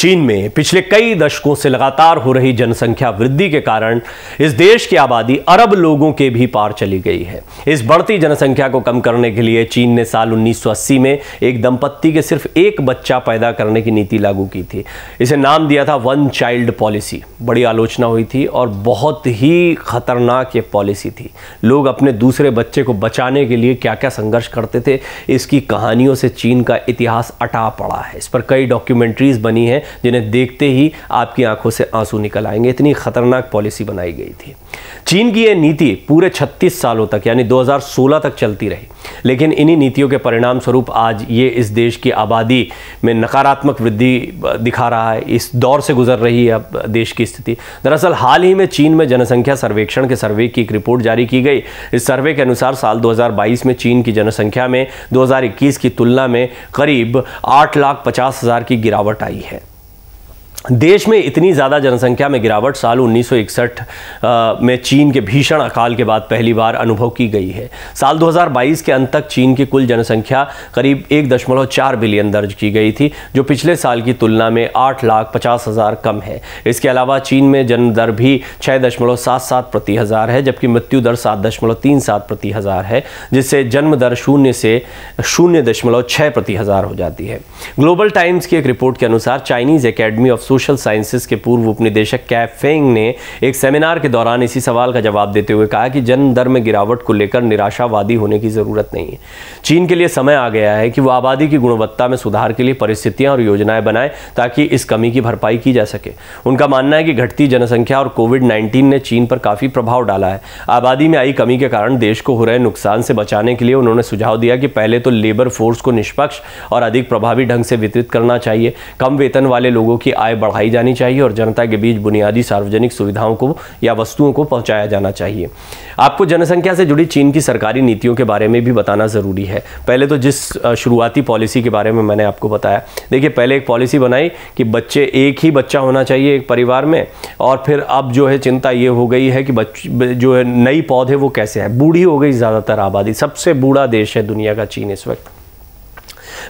चीन में पिछले कई दशकों से लगातार हो रही जनसंख्या वृद्धि के कारण इस देश की आबादी अरब लोगों के भी पार चली गई है। इस बढ़ती जनसंख्या को कम करने के लिए चीन ने साल 1980 में एक दंपत्ति के सिर्फ़ एक बच्चा पैदा करने की नीति लागू की थी। इसे नाम दिया था वन चाइल्ड पॉलिसी। बड़ी आलोचना हुई थी और बहुत ही खतरनाक ये पॉलिसी थी। लोग अपने दूसरे बच्चे को बचाने के लिए क्या क्या संघर्ष करते थे, इसकी कहानियों से चीन का इतिहास अटा पड़ा है। इस पर कई डॉक्यूमेंट्रीज बनी है। जिन्हें देखते ही आपकी आँखों से आँसू निकल आएँगे। इतनी खतरनाक पॉलिसी बनाई गई थी। चीन की यह नीति पूरे 36 सालों तक, यानी 2016 तक चलती रही। लेकिन इन्हीं नीतियों के परिणाम स्वरूप आज ये इस देश की आबादी में नकारात्मक वृद्धि दिखा रहा है। इस दौर से गुजर रही है अब देश की स्थिति। दरअसल हाल ही में चीन में जनसंख्या सर्वेक्षण के सर्वे की एक रिपोर्ट जारी की गई। इस सर्वे के अनुसार साल 2022 में चीन की जनसंख्या में 2021 की तुलना में करीब आठ लाख पचास हज़ार की गिरावट आई है। देश में इतनी ज़्यादा जनसंख्या में गिरावट साल 1961 में चीन के भीषण अकाल के बाद पहली बार अनुभव की गई है। साल 2022 के अंत तक चीन की कुल जनसंख्या करीब एक दशमलव चार बिलियन दर्ज की गई थी, जो पिछले साल की तुलना में आठ लाख पचास हज़ार कम है। इसके अलावा चीन में जन्म दर भी छः दशमलव सात सात प्रति हज़ार है, जबकि मृत्यु दर सात दशमलव तीन सात प्रति हज़ार है, जिससे जन्म दर शून्य से शून्य दशमलव छः प्रति हज़ार हो जाती है। ग्लोबल टाइम्स की एक रिपोर्ट के अनुसार Chinese Academy of Social Sciences के पूर्व उपनिदेशक कैफ फेंग ने एक सेमिनार के दौरान इसी सवाल का जवाब देते हुए कहा कि जन्म दर में गिरावट को लेकर निराशावादी होने की ज़रूरत नहीं है। चीन के लिए समय आ गया है कि वो आबादी की गुणवत्ता में सुधार के लिए परिस्थितियाँ और योजनाएँ बनाए ताकि इस कमी की भरपाई की जा सके। उनका मानना है कि घटती जनसंख्या और कोविड नाइन्टीन ने चीन पर काफ़ी प्रभाव डाला है। आबादी में आई कमी के कारण देश को हो रहे नुकसान से बचाने के लिए उन्होंने सुझाव दिया कि पहले तो लेबर फोर्स को निष्पक्ष और अधिक प्रभावी ढंग से वितरित करना चाहिए। कम वेतन वाले लोगों की आय बढ़ाई जानी चाहिए और जनता के बीच बुनियादी सार्वजनिक सुविधाओं को या वस्तुओं को पहुँचाया जाना चाहिए। आपको जनसंख्या से जुड़ी चीन की सरकारी नीतियों के बारे में भी बताना ज़रूरी है। पहले तो जिस शुरुआती पॉलिसी के बारे में मैंने आपको बताया, देखिए पहले एक पॉलिसी बनाई कि बच्चे, एक ही बच्चा होना चाहिए एक परिवार में और फिर अब जो है चिंता ये हो गई है कि जो है नई पौधे वो कैसे है? बूढ़ी हो गई ज़्यादातर आबादी, सबसे बूढ़ा देश है दुनिया का चीन इस वक्त।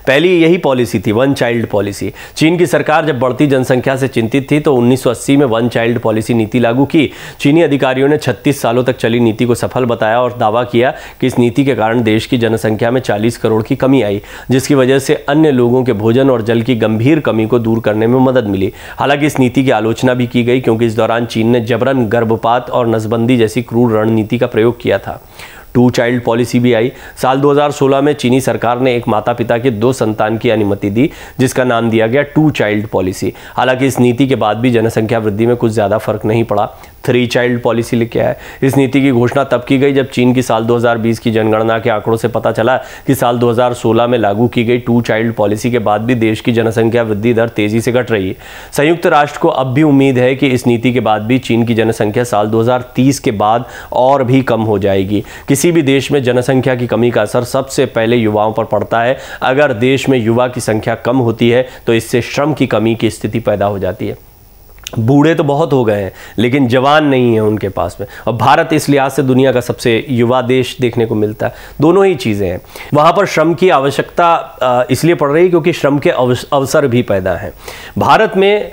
पहली यही पॉलिसी थी वन चाइल्ड पॉलिसी चीन की सरकार जब बढ़ती जनसंख्या से चिंतित थी तो 1980 में वन चाइल्ड पॉलिसी नीति लागू की। चीनी अधिकारियों ने 36 सालों तक चली नीति को सफल बताया और दावा किया कि इस नीति के कारण देश की जनसंख्या में 40 करोड़ की कमी आई, जिसकी वजह से अन्य लोगों के भोजन और जल की गंभीर कमी को दूर करने में मदद मिली। हालाँकि इस नीति की आलोचना भी की गई, क्योंकि इस दौरान चीन ने जबरन गर्भपात और नसबंदी जैसी क्रूर रणनीति का प्रयोग किया था। टू चाइल्ड पॉलिसी भी आई। साल 2016 में चीनी सरकार ने एक माता पिता के दो संतान की अनुमति दी, जिसका नाम दिया गया टू चाइल्ड पॉलिसी। हालाँकि इस नीति के बाद भी जनसंख्या वृद्धि में कुछ ज़्यादा फ़र्क नहीं पड़ा। थ्री चाइल्ड पॉलिसी लेके आए इस नीति की घोषणा तब की गई जब चीन की साल 2020 की जनगणना के आंकड़ों से पता चला कि साल 2016 में लागू की गई टू चाइल्ड पॉलिसी के बाद भी देश की जनसंख्या वृद्धि दर तेज़ी से घट रही है। संयुक्त राष्ट्र को अब भी उम्मीद है कि इस नीति के बाद भी चीन की जनसंख्या साल 2030 के बाद और भी कम हो जाएगी। किसी भी देश में जनसंख्या की कमी का असर सबसे पहले युवाओं पर पड़ता है। अगर देश में युवा की संख्या कम होती है तो इससे श्रम की कमी की स्थिति पैदा हो जाती है। बूढ़े तो बहुत हो गए हैं, लेकिन जवान नहीं है उनके पास में। और भारत इस लिहाज से दुनिया का सबसे युवा देश देखने को मिलता है। दोनों ही चीज़ें हैं। वहाँ पर श्रम की आवश्यकता इसलिए पड़ रही है क्योंकि श्रम के अवसर भी पैदा हैं। भारत में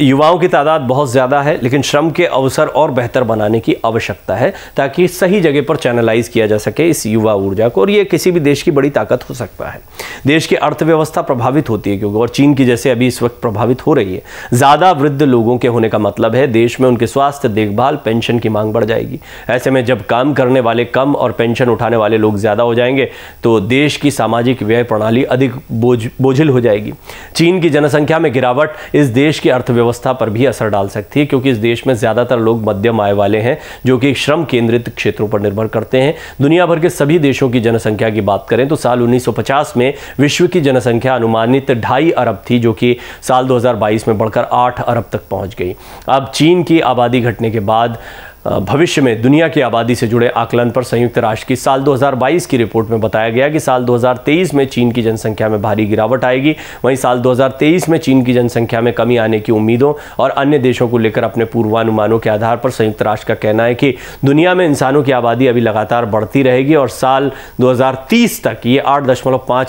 युवाओं की तादाद बहुत ज़्यादा है, लेकिन श्रम के अवसर और बेहतर बनाने की आवश्यकता है ताकि सही जगह पर चैनलाइज किया जा सके इस युवा ऊर्जा को और ये किसी भी देश की बड़ी ताकत हो सकता है। देश की अर्थव्यवस्था प्रभावित होती है क्योंकि और चीन की जैसे अभी इस वक्त प्रभावित हो रही है। ज़्यादा वृद्ध लोगों के होने का मतलब है देश में उनके स्वास्थ्य, देखभाल, पेंशन की मांग बढ़ जाएगी। ऐसे में जब काम करने वाले कम और पेंशन उठाने वाले लोग ज़्यादा हो जाएँगे तो देश की सामाजिक व्यय प्रणाली अधिक बोझ, बोझिल हो जाएगी। चीन की जनसंख्या में गिरावट इस देश की अर्थव्यवस्था पर भी असर डाल सकती है, क्योंकि इस देश में ज़्यादातर लोग मध्यम आय वाले हैं, जो कि श्रम केंद्रित क्षेत्रों पर निर्भर करते हैं। दुनिया भर के सभी देशों की जनसंख्या की बात करें तो साल 1950 में विश्व की जनसंख्या अनुमानित ढाई अरब थी, जो कि साल 2022 में बढ़कर आठ अरब तक पहुँच गई। अब चीन की आबादी घटने के बाद भविष्य में दुनिया की आबादी से जुड़े आकलन पर संयुक्त राष्ट्र की साल 2022 की रिपोर्ट में बताया गया कि साल 2023 में चीन की जनसंख्या में भारी गिरावट आएगी। वहीं साल 2023 में चीन की जनसंख्या में कमी आने की उम्मीदों और अन्य देशों को लेकर अपने पूर्वानुमानों के आधार पर संयुक्त राष्ट्र का कहना है कि दुनिया में इंसानों की आबादी अभी लगातार बढ़ती रहेगी और साल दो हज़ार तीस तक ये आठ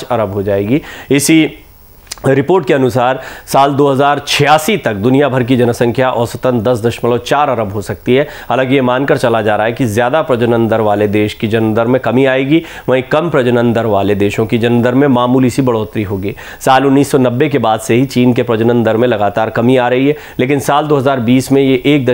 अरब हो जाएगी। इसी रिपोर्ट के अनुसार साल 2086 तक दुनिया भर की जनसंख्या औसतन 10.4 अरब हो सकती है। हालाँकि ये मानकर चला जा रहा है कि ज़्यादा प्रजनन दर वाले देश की जन्म दर में कमी आएगी, वहीं कम प्रजनन दर वाले देशों की जन्म दर में मामूली सी बढ़ोतरी होगी। साल 1990 के बाद से ही चीन के प्रजनन दर में लगातार कमी आ रही है, लेकिन साल दो हज़ार बीस में ये एक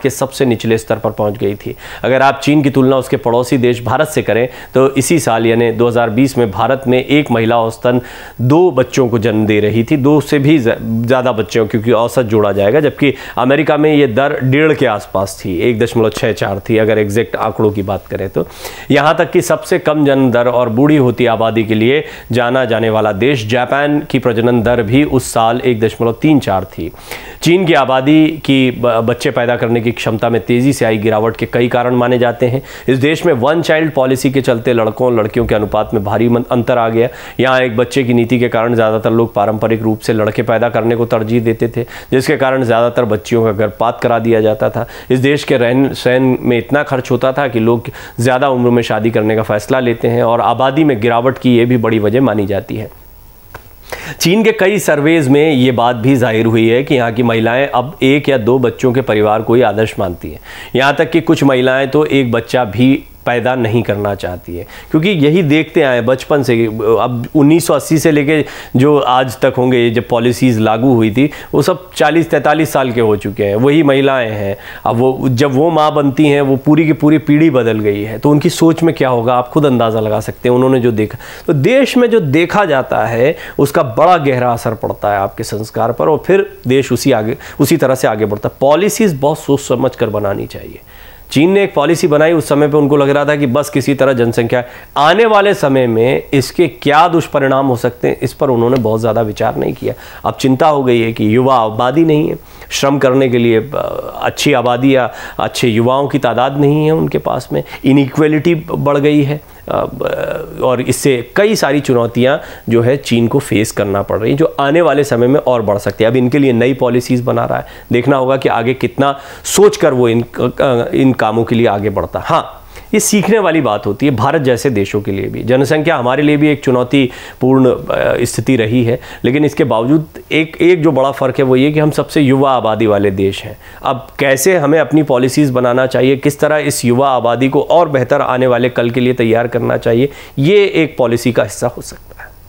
के सबसे निचले स्तर पर पहुँच गई थी। अगर आप चीन की तुलना उसके पड़ोसी देश भारत से करें तो इसी साल यानी दो हज़ार बीस में भारत में एक महिला औसतन दो बच्चों को जन्म दे रही थी, दो से भी ज़्यादा बच्चों, क्योंकि औसत जोड़ा जाएगा, जबकि अमेरिका में ये दर डेढ़ के आसपास थी, एक दशमलव छः चार थी, अगर एग्जैक्ट आंकड़ों की बात करें तो। यहाँ तक कि सबसे कम जन्म दर और बूढ़ी होती आबादी के लिए जाना जाने वाला देश जापान की प्रजनन दर भी उस साल एक दशमलव तीन चार थी। चीन की आबादी की बच्चे पैदा करने की क्षमता में तेज़ी से आई गिरावट के कई कारण माने जाते हैं। इस देश में वन चाइल्ड पॉलिसी के चलते लड़कों लड़कियों के अनुपात में भारी अंतर आ गया। यहाँ एक बच्चे की नीति के कारण ज़्यादातर लोग पारंपरिक रूप से लड़के पैदा करने को तरजीह देते थे, जिसके कारण ज़्यादातर बच्चियों का गर्भपात करा दिया जाता था। इस देश के रहन सहन में इतना खर्च होता था कि लोग ज़्यादा उम्र में शादी करने का फैसला लेते हैं और आबादी में गिरावट की ये भी बड़ी वजह मानी जाती है। चीन के कई सर्वेज में ये बात भी ज़ाहिर हुई है कि यहाँ की महिलाएँ अब एक या दो बच्चों के परिवार को ही आदर्श मानती हैं। यहाँ तक कि कुछ महिलाएँ तो एक बच्चा भी पैदा नहीं करना चाहती है। क्योंकि यही देखते आए बचपन से अब 1980 से लेके जो आज तक होंगे जब पॉलिसीज़ लागू हुई थी, वो सब 40-43 साल के हो चुके हैं, वही महिलाएँ हैं। अब वो, जब वो माँ बनती हैं, वो पूरी की पूरी पीढ़ी बदल गई है। तो उनकी सोच में क्या होगा, आप खुद अंदाज़ा लगा सकते हैं, उन्होंने जो देखा। तो देश में जो देखा जाता है, उसका बड़ा गहरा असर पड़ता है आपके संस्कार पर और फिर देश उसी आगे, उसी तरह से आगे बढ़ता है। पॉलिसीज़ बहुत सोच समझ कर बनानी चाहिए। चीन ने एक पॉलिसी बनाई, उस समय पे उनको लग रहा था कि बस किसी तरह जनसंख्या आने वाले समय में इसके क्या दुष्परिणाम हो सकते हैं, इस पर उन्होंने बहुत ज़्यादा विचार नहीं किया। अब चिंता हो गई है कि युवा आबादी नहीं है, श्रम करने के लिए अच्छी आबादी या अच्छे युवाओं की तादाद नहीं है उनके पास में इनिक्वेलिटी बढ़ गई है। और इससे कई सारी चुनौतियाँ जो है चीन को फेस करना पड़ रही हैं, जो आने वाले समय में और बढ़ सकती है। अब इनके लिए नई पॉलिसीज़ बना रहा है। देखना होगा कि आगे कितना सोच कर वो इन इन कामों के लिए आगे बढ़ता हाँ। ये सीखने वाली बात होती है, भारत जैसे देशों के लिए भी। जनसंख्या हमारे लिए भी एक चुनौतीपूर्ण स्थिति रही है, लेकिन इसके बावजूद एक एक जो बड़ा फ़र्क है वो ये कि हम सबसे युवा आबादी वाले देश हैं। अब कैसे हमें अपनी पॉलिसीज़ बनाना चाहिए, किस तरह इस युवा आबादी को और बेहतर आने वाले कल के लिए तैयार करना चाहिए, ये एक पॉलिसी का हिस्सा हो सकता है।